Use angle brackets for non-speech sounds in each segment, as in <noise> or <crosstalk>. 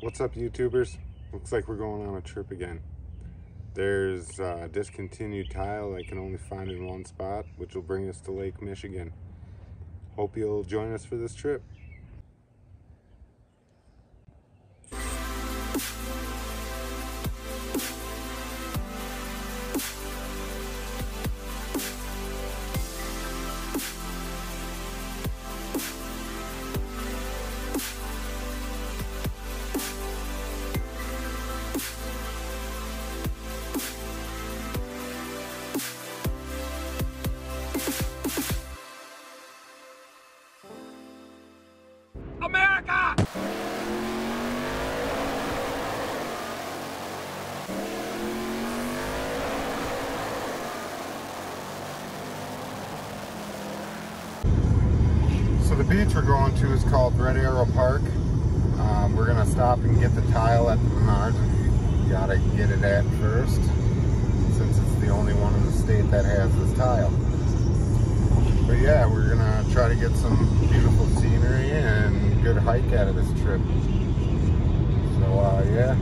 What's up, YouTubers? Looks like we're going on a trip again. There's a discontinued tile I can only find in one spot, which will bring us to Lake Michigan. Hope you'll join us for this trip. Going to is called Red Arrow Park. Um, we're gonna stop and get the tile at the Menards. We gotta get it at first, since it's the only one in the state that has this tile. But yeah, we're gonna try to get some beautiful scenery and good hike out of this trip. So uh, yeah,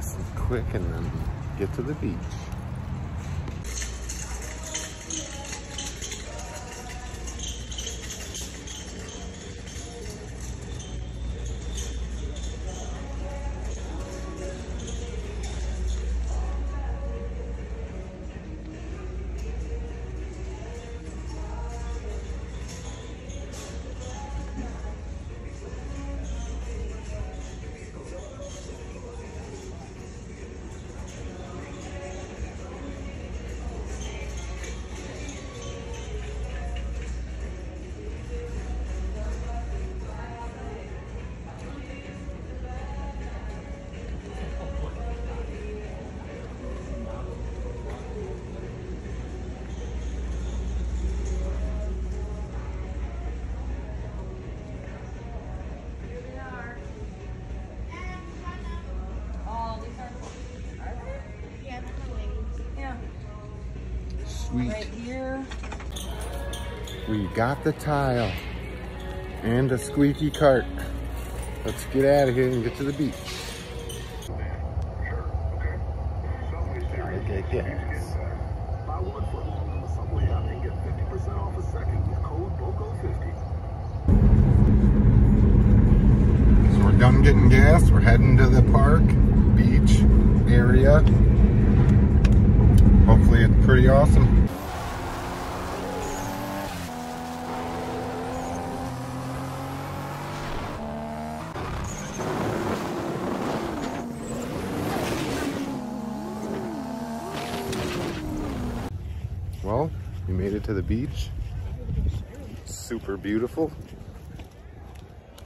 this quick and then get to the beach. We got the tile and a squeaky cart. Let's get out of here and get to the beach. Gotta gas. Buy one for one on the Subway app and get 50% off a second with code BOGO50. So we're done getting gas. We're heading to the park, beach area. Hopefully it's pretty awesome. Well, we made it to the beach. Super beautiful.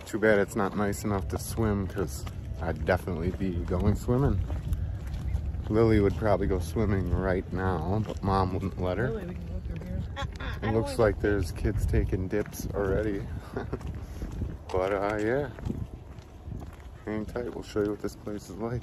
Too bad it's not nice enough to swim because I'd definitely be going swimming. Lily would probably go swimming right now, but mom wouldn't let her. It looks like there's kids taking dips already. <laughs> but uh, yeah, hang tight. We'll show you what this place is like.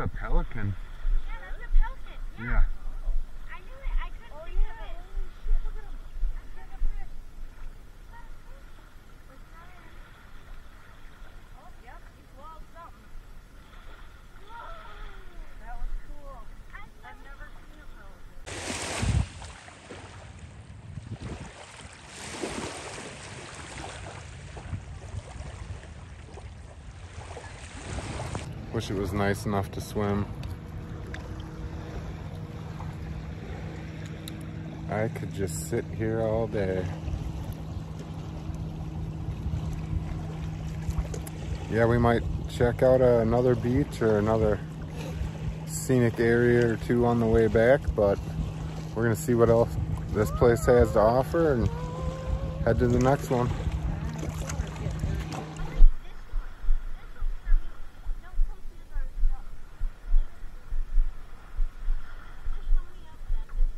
A pelican. Yeah, that's a pelican. Yeah. I knew it. I couldn't think of it. Look at him. That's a fish. Oh, yep, he swallowed something. That was cool. I've never seen a pelican. Wish it was nice enough to swim. I could just sit here all day. Yeah, we might check out uh, another beach or another scenic area or two on the way back, but we're gonna see what else this place has to offer and head to the next one. Don't come to the garden. No. Just show me up then. This is-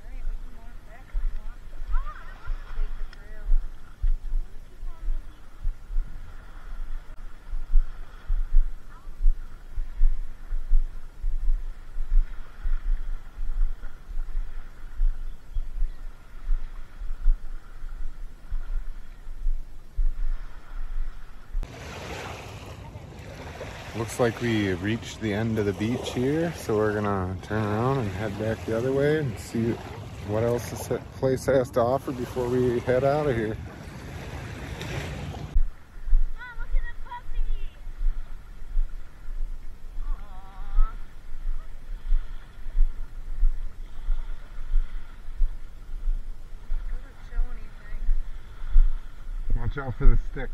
Alright, we can walk back if you want. Take the trail. Looks like we reached the end of the beach here, so we're gonna turn around and head back the other way and see what else this place has to offer before we head out of here. Mom, look at the puppy. Aww. Doesn't show anything. Watch out for the stick.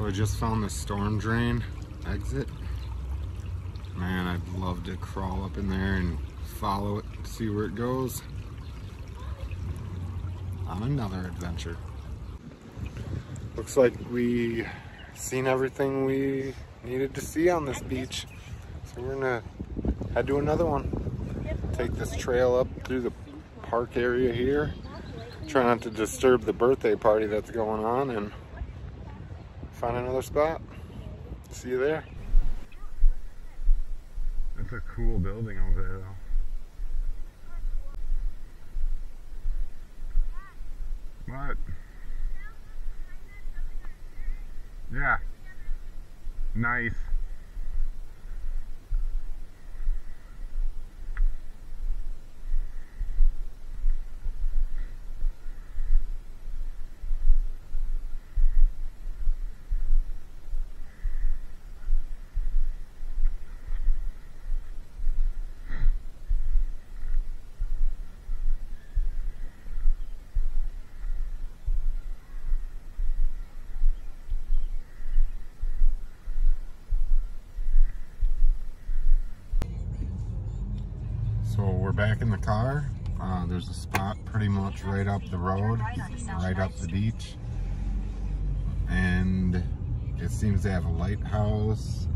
So I just found the storm drain exit. Man, I'd love to crawl up in there and follow it, see where it goes. On another adventure. Looks like we seen everything we needed to see on this beach. So we're gonna head to another one. Take this trail up through the park area here. Try not to disturb the birthday party that's going on and find another spot. See you there. That's a cool building over there though. What? Yeah. Nice. So we're back in the car. Uh, there's a spot pretty much right up the road, right up the beach. And it seems they have a lighthouse,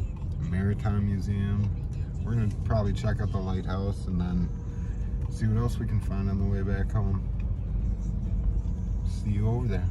a maritime museum. We're gonna probably check out the lighthouse and then see what else we can find on the way back home. See you over there.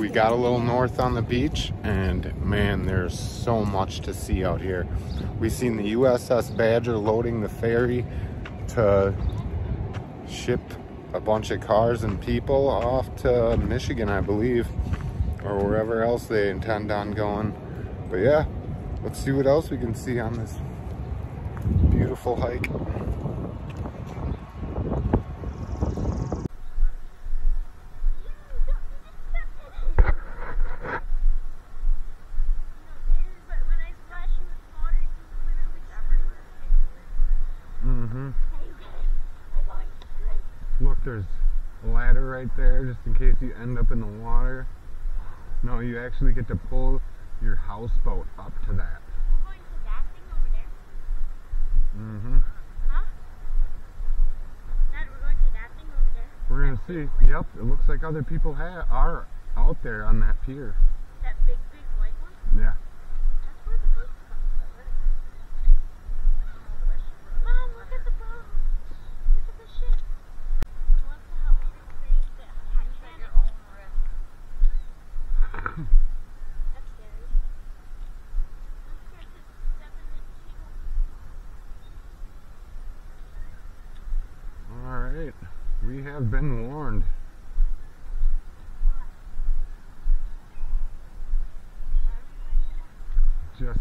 We got a little north on the beach and man, there's so much to see out here. We've seen the USS Badger loading the ferry to ship a bunch of cars and people off to Michigan, I believe, or wherever else they intend on going. But yeah, let's see what else we can see on this beautiful hike. There just in case you end up in the water. No, you actually get to pull your houseboat up to that. We're going to that thing over there. Mm-hmm. Huh? Dad, we're going to that thing over there. We're gonna see. Yep, it looks like other people ha- are out there on that pier. That big, big white one. Yeah. That's where the boats come from. Mom, look at the boat. Look at the ship. He wants to help me to create the Titanic. your own risk. That's scary. I'm scared to step in the table. Alright. We have been warned. Just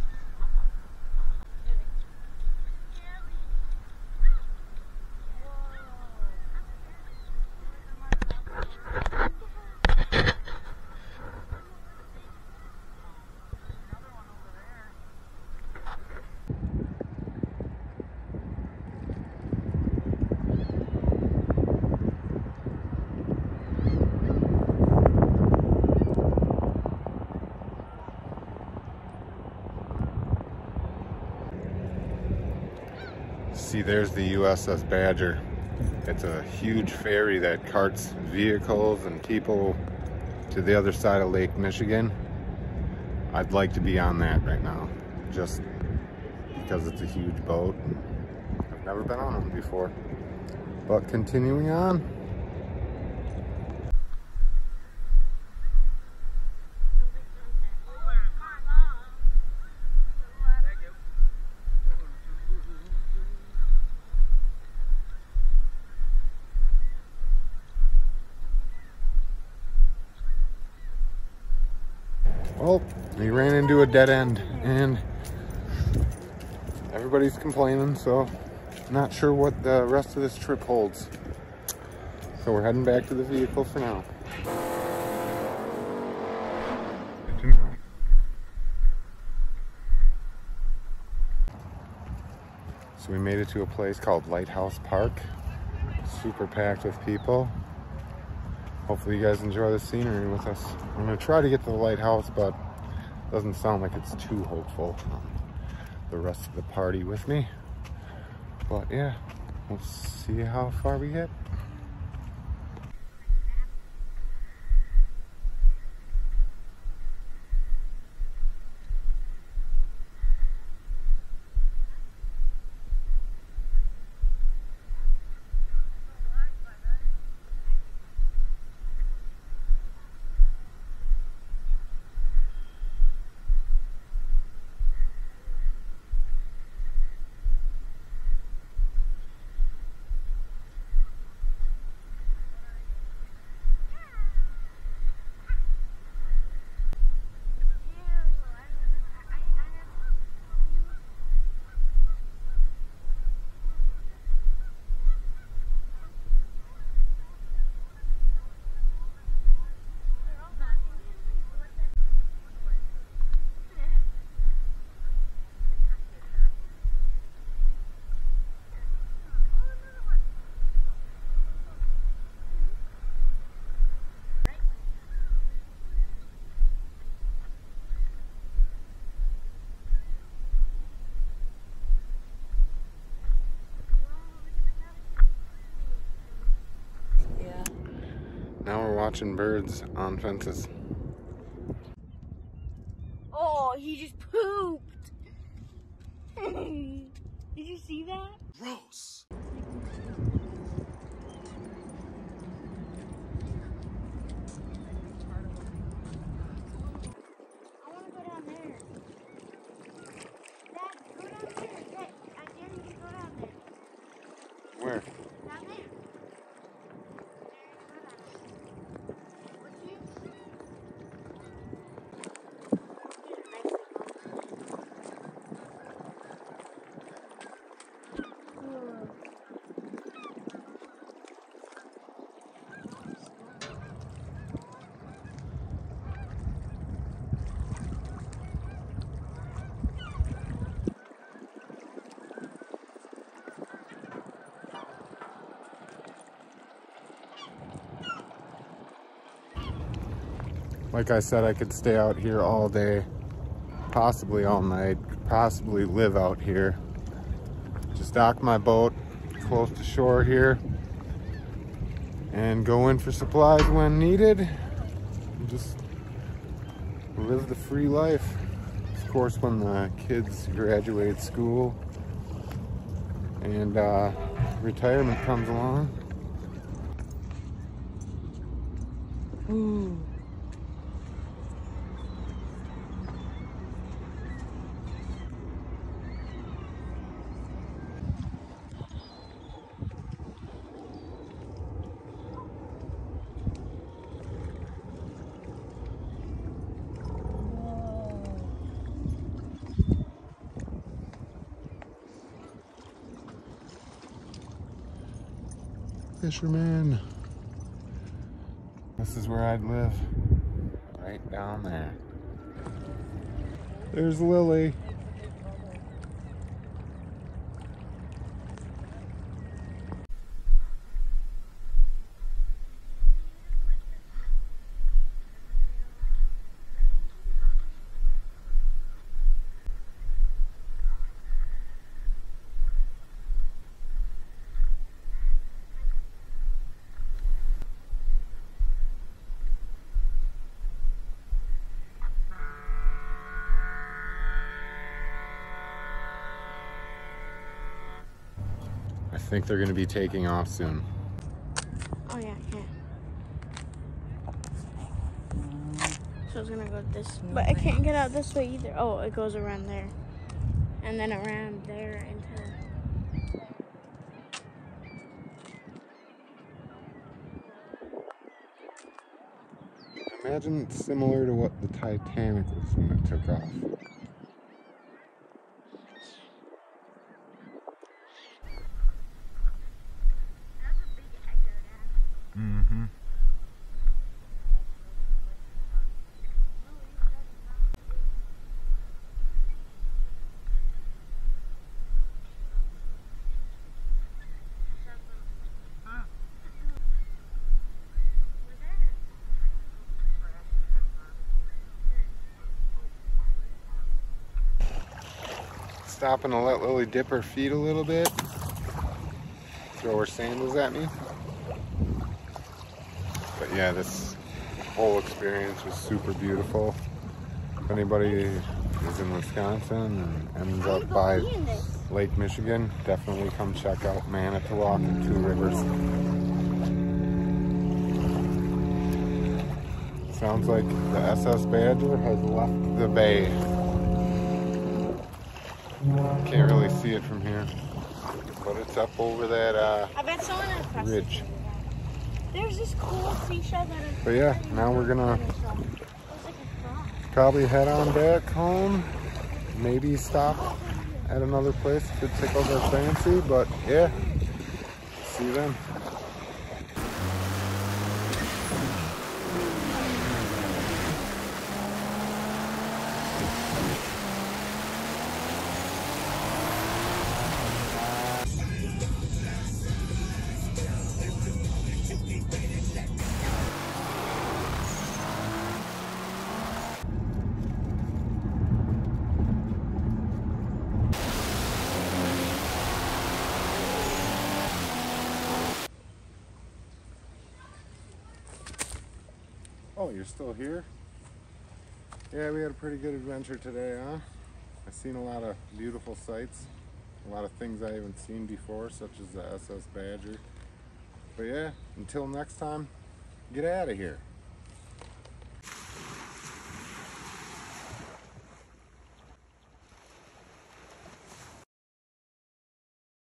See, there's the USS Badger. It's a huge ferry that carts vehicles and people to the other side of Lake Michigan. I'd like to be on that right now, just because it's a huge boat. I've never been on one before. But continuing on. A dead end and everybody's complaining, so not sure what the rest of this trip holds. So we're heading back to the vehicle for now. So we made it to a place called Lighthouse Park. Super packed with people. Hopefully you guys enjoy the scenery with us. I'm gonna try to get to the lighthouse, but doesn't sound like it's too hopeful. Um, the rest of the party with me. But yeah, we'll see how far we get. Yeah. Now we're watching birds on fences. Oh, he just pooped. Did you see that? Gross. Like I said, I could stay out here all day, possibly all night, possibly live out here. Just dock my boat close to shore here and go in for supplies when needed. Just live the free life. Of course, when the kids graduate school and uh, retirement comes along. Ooh. Fisherman. This is where I'd live. Right down there. There's Lily. Think they're gonna be taking off soon. Oh yeah, yeah. So it's gonna go this, but I can't get out this way either. Oh, it goes around there, and then around there into. Imagine it's similar to what the Titanic was when it took off. That's a big echo, Dad. Mm-hmm. Stopping to let Lily dip her feet a little bit. Throw her sandals at me. Yeah, this whole experience was super beautiful. If anybody is in Wisconsin and ends up by Lake Michigan, definitely come check out Manitowoc and Two Rivers. Sounds like the SS Badger has left the bay. Can't really see it from here, but it's up over that uh, I bet someone it. ridge. There's this cool seashell that is. But yeah, now we're gonna like probably head on back home. Maybe stop at another place if it tickles our fancy. But yeah, see you then. Oh, you're still here? Yeah, we had a pretty good adventure today, huh? I've seen a lot of beautiful sights, a lot of things I haven't seen before, such as the SS Badger. But yeah, until next time, get out of here.